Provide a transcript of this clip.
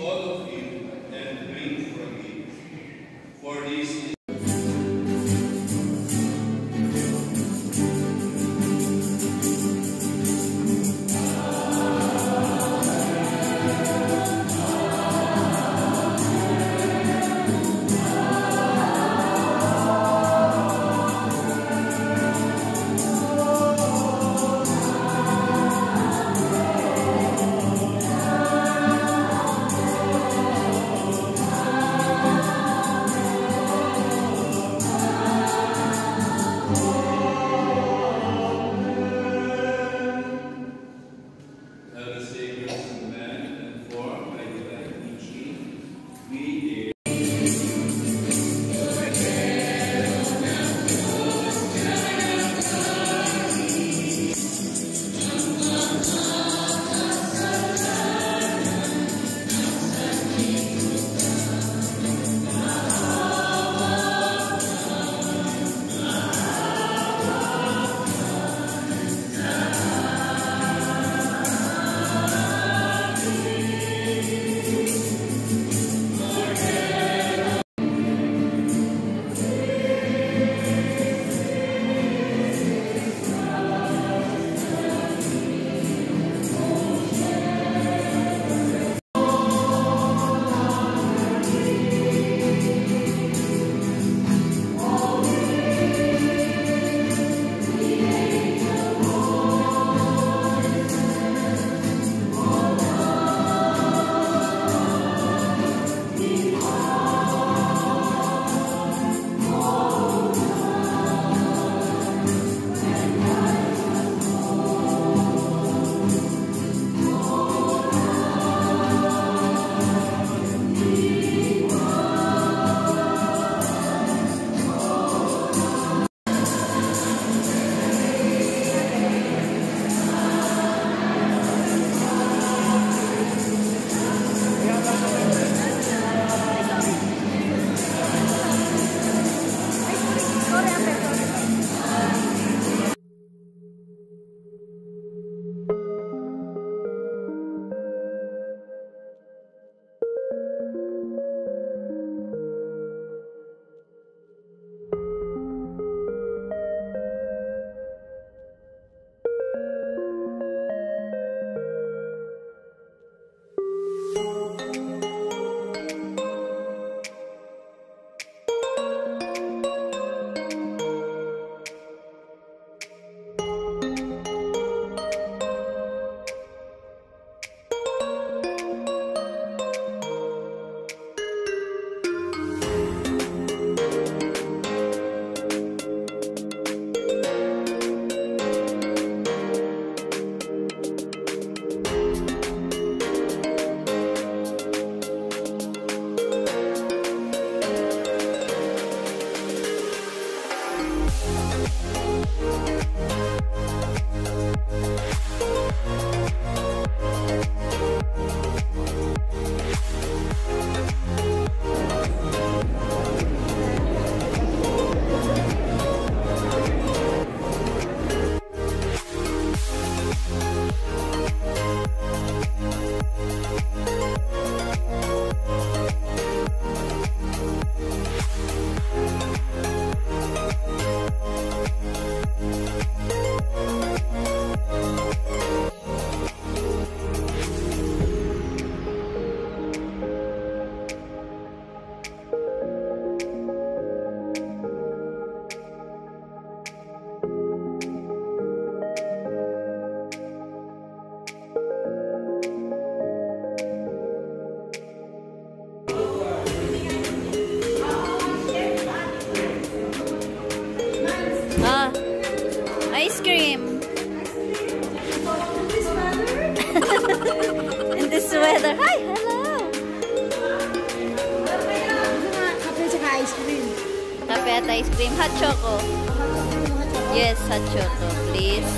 all of you and bring for me. For this ice cream. In this weather? In this weather. Hi, hello. Kapit ice cream. Kapit ice cream. Hot choco. Yes, hot choco, please.